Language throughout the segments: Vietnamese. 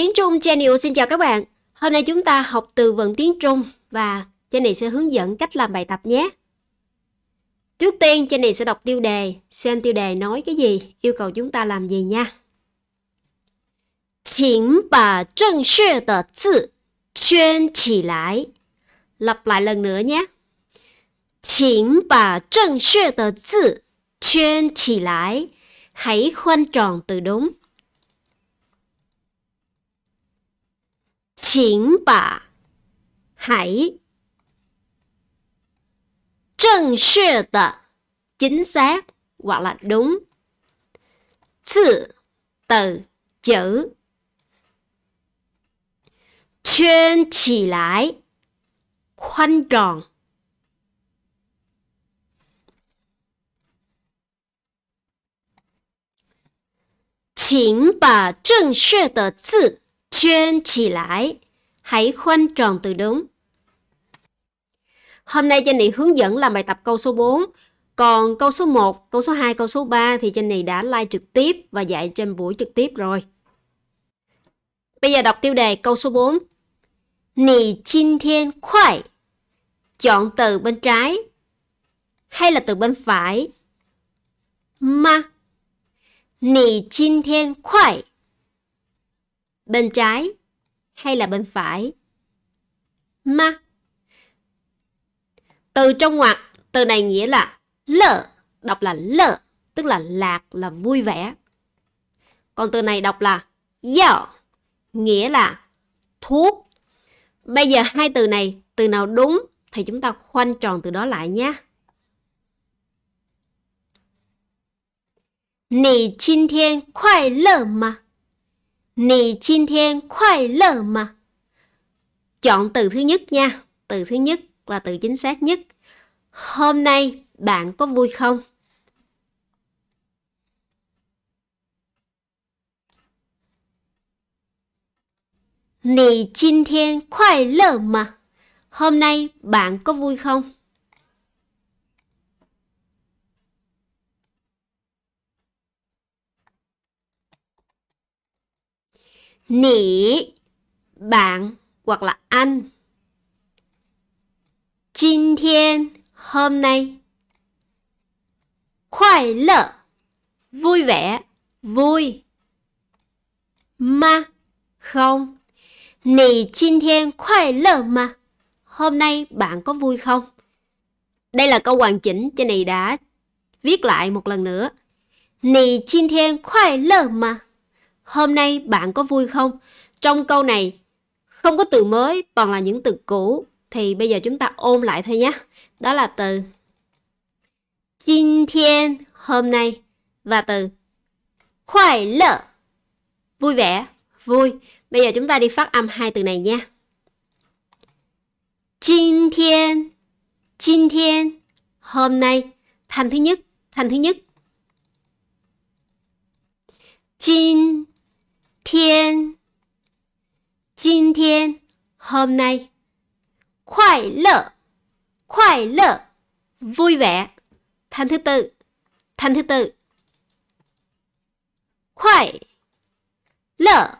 tiếng Trung, Jenny xin chào các bạn. Hôm nay chúng ta học từ vựng tiếng Trung và Jenny sẽ hướng dẫn cách làm bài tập nhé. Trước tiên Jenny sẽ đọc tiêu đề, xem tiêu đề nói cái gì, yêu cầu chúng ta làm gì nha. Chính bà trần sư tờ tự chuyên chỉ lại. Lặp lại lần nữa nhé. Chính bà trần sư tờ tự chuyên chỉ lại. Hãy khoanh tròn từ đúng. 请把 hãy 正确的 chính xác hoặc là đúng. Từ từ chữ 圈起来 khoanh tròn 请把正确的字 圈起 lại. Hãy khoanh tròn từ đúng. Hôm nay Jenny hướng dẫn làm bài tập câu số 4. Còn câu số 1, câu số 2, câu số 3 thì Jenny đã live trực tiếp và dạy trên buổi trực tiếp rồi. Bây giờ đọc tiêu đề câu số 4. Nì chinh thiên khoai. Chọn từ bên trái hay là từ bên phải. Ma. Nì chinh thiên khoai. Bên trái hay là bên phải? Ma. Từ trong ngoặc, từ này nghĩa là lợ, đọc là lợ, tức là lạc, là vui vẻ. Còn từ này đọc là yào, nghĩa là thuốc. Bây giờ hai từ này, từ nào đúng thì chúng ta khoanh tròn từ đó lại nhé. Nì chinh thiên khoai mà. Nì chinh thiên khoai lơ mà. Chọn từ thứ nhất nha. Từ thứ nhất là từ chính xác nhất. Hôm nay bạn có vui không? Nì chinh thiên khoai lơ mà. Hôm nay bạn có vui không? Nỉ, bạn hoặc là anh. Jin thiên, hôm nay. Khoai lợ, vui vẻ, vui. Ma, không. Nì chinh thiên khoai lợ mà. Hôm nay bạn có vui không? Đây là câu hoàn chỉnh cho này đã viết lại một lần nữa. Nì chinh thiên khoai lợ mà. Hôm nay bạn có vui không? Trong câu này không có từ mới, toàn là những từ cũ. Thì bây giờ chúng ta ôn lại thôi nhé. Đó là từ Jin thiên, hôm nay. Và từ khoai lợ, vui vẻ, vui. Bây giờ chúng ta đi phát âm hai từ này nha. Jin thiên, Jin thiên, hôm nay. Thành thứ nhất, thành thứ nhất. Jin 天，今天 hôm nay，快乐快乐 vui hôm nay. Vui vẻ. Thành thứ tư. Thành thứ tư. Khoai lợ.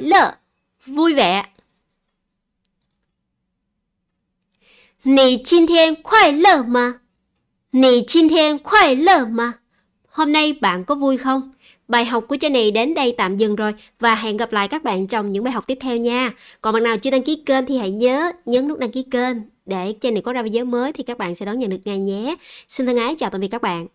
Lợ. Vui vẻ. Nì thiên lợ mà. Nì thiên lợ mà. Hôm nay bạn có vui không? Bài học của trên này đến đây tạm dừng rồi và hẹn gặp lại các bạn trong những bài học tiếp theo nha. Còn bạn nào chưa đăng ký kênh thì hãy nhớ nhấn nút đăng ký kênh để trên này có ra video mới thì các bạn sẽ đón nhận được ngay nhé. Xin thân ái chào tạm biệt các bạn.